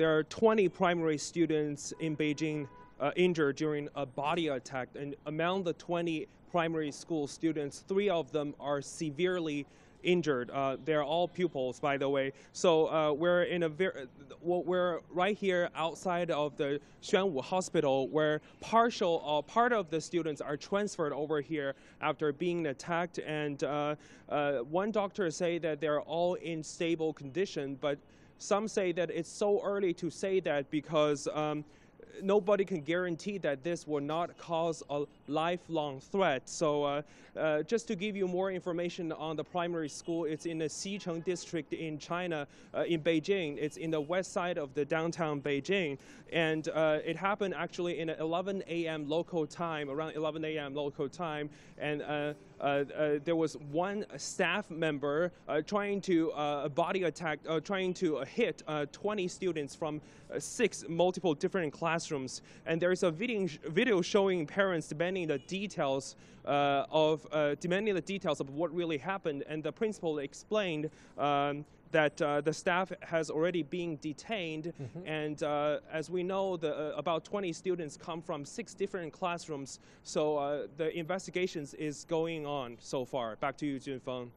There are 20 primary students in Beijing uh, injured during a body attack, and among the 20 primary school students, three of them are severely injured. Uh, they're all pupils, by the way. So uh, we're in a very, well, we're right here outside of the Xuanwu Hospital, where partial, uh, part of the students are transferred over here after being attacked. And uh, uh, one doctor say that they're all in stable condition, but some say that it's so early to say that because. Um, nobody can guarantee that this will not cause a lifelong threat. So uh, uh, just to give you more information on the primary school, it's in the Xicheng district in China, uh, in Beijing. It's in the west side of the downtown Beijing. And uh, it happened actually in 11 a.m. local time, around 11 a.m. local time. And uh, uh, there was one staff member trying to body attack, trying to hit 20 students from six multiple different classrooms. And there is a video, video showing parents demanding the details uh, of uh, demanding the details of what really happened. And the principal explained um, that uh, the staff has already been detained. Mm -hmm. And uh, as we know, the, uh, about 20 students come from six different classrooms. So uh, the investigations is going on so far. Back to you, Junfeng.